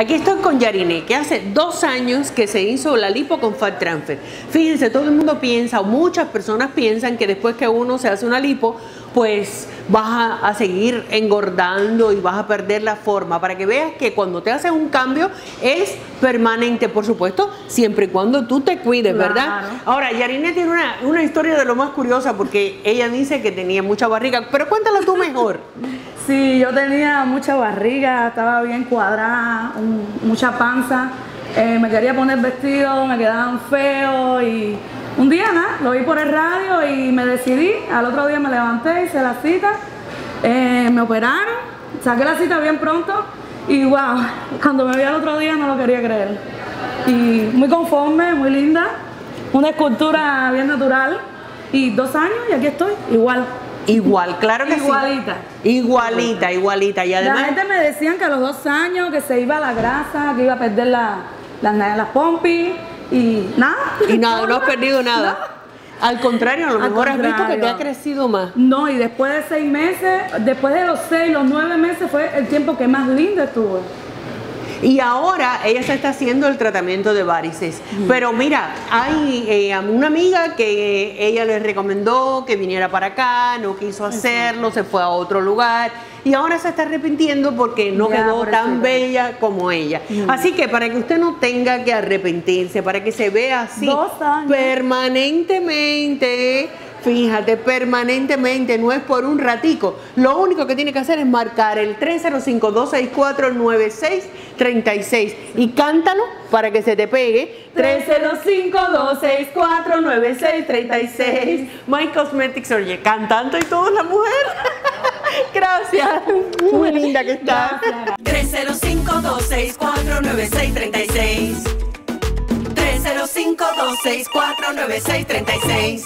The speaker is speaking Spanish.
Aquí estoy con Yarine, que hace dos años que se hizo la lipo con Fat Transfer. Fíjense, todo el mundo piensa, o muchas personas piensan que después que uno se hace una lipo, pues vas a, seguir engordando y vas a perder la forma. Para que veas que cuando te haces un cambio es permanente, por supuesto, siempre y cuando tú te cuides, ¿verdad? Ahora, Yarine tiene una, una historia de lo más curiosa porque ella dice que tenía mucha barriga, pero cuéntala tú mejor. Sí, yo tenía mucha barriga, estaba bien cuadrada, mucha panza. Eh, me quería poner vestido, me quedaban feos y un día nada, lo vi por el radio y me decidí. Al otro día me levanté, hice la cita, eh, me operaron, saqué la cita bien pronto y wow, cuando me vi al otro día no lo quería creer. Y muy conforme, muy linda, una escultura bien natural y dos años y aquí estoy, igual. Igual, claro que igualita. sí. Igualita. Igualita, igualita. Y además... La gente me decían que a los dos años que se iba la grasa, que iba a perder la, las, las pompis y nada. Y nada, no has perdido nada. Al contrario, a lo mejor has visto que te ha crecido más. No, y después de seis meses, después de los seis, los nueve meses fue el tiempo que más lindo estuvo. Y ahora ella se está haciendo el tratamiento de varices. Pero mira, hay eh, una amiga que ella le recomendó que viniera para acá, no quiso hacerlo, se fue a otro lugar. Y ahora se está arrepintiendo porque no quedó tan bella como ella. Así que para que usted no tenga que arrepentirse, para que se vea así permanentemente Fíjate, permanentemente, no es por un ratico. Lo único que tiene que hacer es marcar el 305-264-9636 y cántalo para que se te pegue. 305-264-9636. My Cosmetics, oye, cantando y todo la mujer. Gracias. Muy linda que está. 305-264-9636. 305-264-9636.